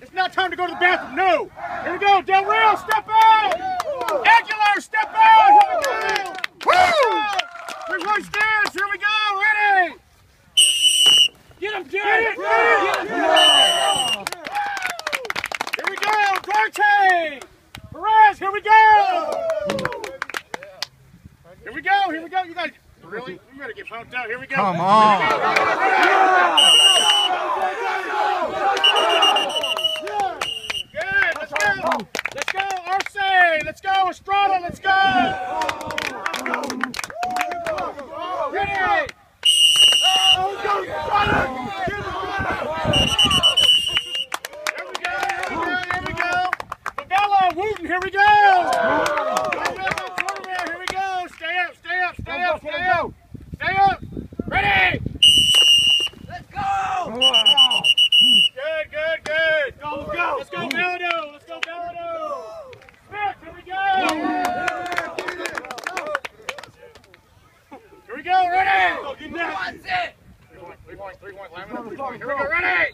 It's not time to go to the bathroom. No. Here we go. Del Real, step out. Aguilar, step out. Here we go. Woo! Three point. Here we go. Ready. Get him, Jared. Get him. Here we go. Duarte. Perez, here we go. Here we go. Here we go. You guys, really? You gotta get pumped out. Here we go. Come on. Good. Let's go. Let's go. Arce. Let's go. Estrada. Let's go. Ready. Here we go. Here we go. Here we go. Favela. Wooten. Here we go. Here we go. Stay up. Stay up. Stay up. Stay up. Stay up. Ready. Good, good, good. Go, let's go. Let's go, Belado. Let's go, Belado. Smith, here we go. Here we go, ready. Go, get that. Three point, three point, three point, line up, three point. Here we go, ready.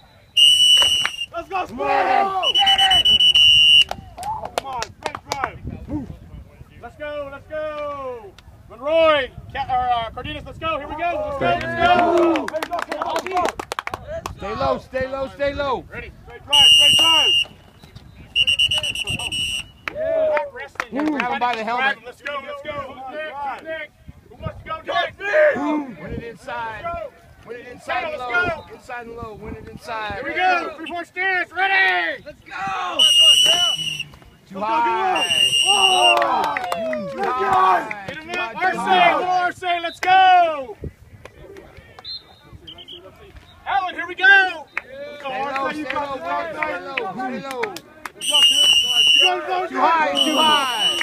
Let's go, Smith. Get it. Come on, straight drive. Let's go, let's go. Monroy, Ca- or, uh, Cardenas, let's go. Here we go. Let's go, let's go. Stay low, stay low, stay low. Ready? Straight drive, straight drive. Back resting. Grab him by the helmet. Let's go, let's go. Who's next? Who's next? Who wants to go next? Win it inside. Go. Win it inside and Let's low. go. Inside and low. Win it inside. Here we go. Three point stance. Ready? Let's go. Too high. Too high. Get him up. Arce, high. little Arce, let's go. Alan, here we go. Let's go, Stay low, Arce. stay You low, got stay this. low, stay low. Go, Too high, too high.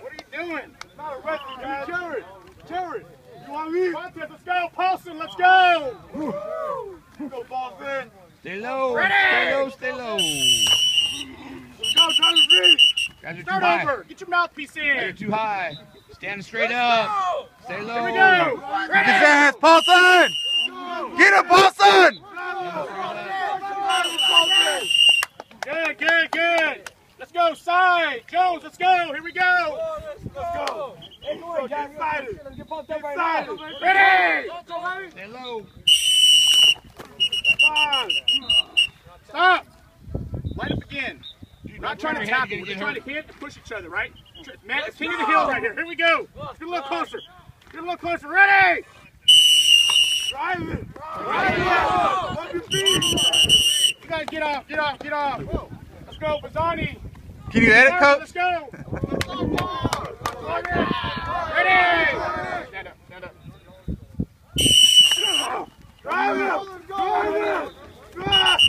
What are you doing? Not a wrestling, guys. Jared, Jared, you want to leave? Contest, let's go. Let's go. go, Paulson. Stay low. Ready? Stay low, stay low. Let's go, Travis Reed. Guys are too Start high. over. Get your mouthpiece You're in. too high. Standing straight up. Stay low. Here we go. His Ready? ass, Paulson! Get him, Paulson! Good, good, good. Let's go, side. Jones, let's go. Here we go. Let's go. Get excited. Get excited. Ready? Stay low. Come on. Stop. Light up again. We're not trying to Your hand, tackle. you're We're just trying to hit and push each other, right? Man, king of the hill right here. Here we go. Let's get a little closer. Get a little closer. Ready? Drive it. Drive it. Let your feet. You guys get off. Get off. Get off. Let's go, Bazzani. Can you edit, Let's go. Ready? Stand up. Stand up. Drive it. Drive it. Drive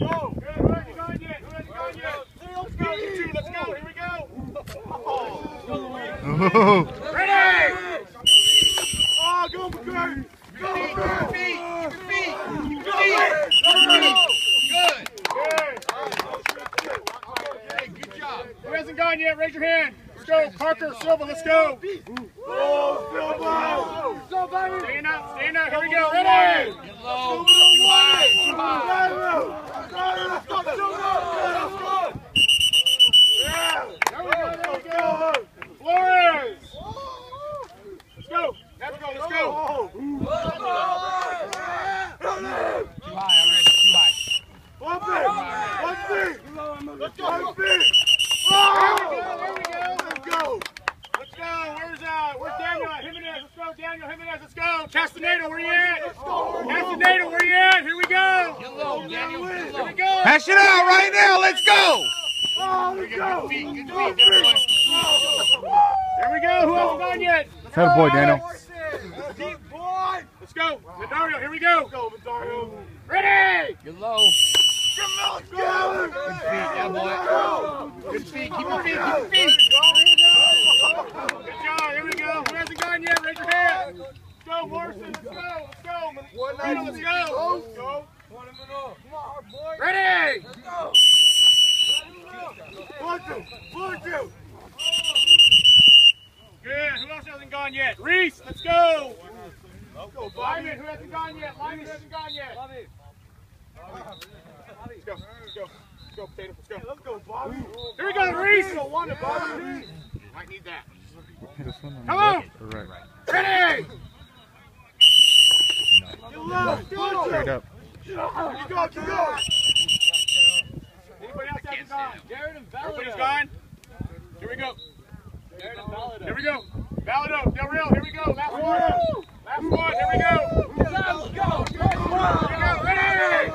Go. Good. Who hasn't gone yet? Who hasn't gone yet? Let's go. You two. Let's go. Here we go. Oh. Ready? Oh, go McCurry. Go gone yet? Raise your hand. Let's go. Parker, Silva, let's go. Oh, Silva. Stand up, stand up. Here we go. Ready? Get low. Too high. Too high. There we go, there we go. Flores. Let's go. There we go, let's go. Too high already. Too high. One feet. One feet. Let's go. One feet. Oh! There we go, there we go. Let's go. Let's go. Where's uh where's Daniel Jimenez? Let's go, Daniel Jimenez, let's go. Castaneda, where you at? Let's go. Castaneda, where you at? Here we go. Get low, Daniel. Get Here low. we go. Hash it out right now. Let's go. Oh, let's go. Good feet. Good feet. everyone. There we go. Who hasn't gone yet? Let's Have a go, boy, Daniel. Alex. Deep boy. Let's go. Medario, here we go. Let's go, Medario. Ready? Get low. Let's go. Yeah, boy. Good feet. Keep your feet. Keep your feet. Good job. Here we go. Who hasn't gone yet? Raise your hand. Let's go, Morrison. Let's go. Let's go. Moreno, let's go. Let's go. Ready? One, two. One, two. Good. Who else hasn't gone yet? Reese, let's go. Let's go. Lyman, who hasn't gone yet? Lyman, who hasn't gone yet? Let's go. Here we go, Reese. Might need that. This one on Come the on. left or right? Ready. Straight up. You go, you go. Anybody else have gone? Jared and Everybody's Valido. gone? Here we go. Jared and Valido. Here we go. Valido, Del Real, here we go. Last one. Last one, here we go. Let's go. Here we go, ready.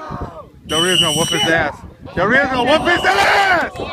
Del Rio's gonna whoop his ass. Gonna whoop his ass!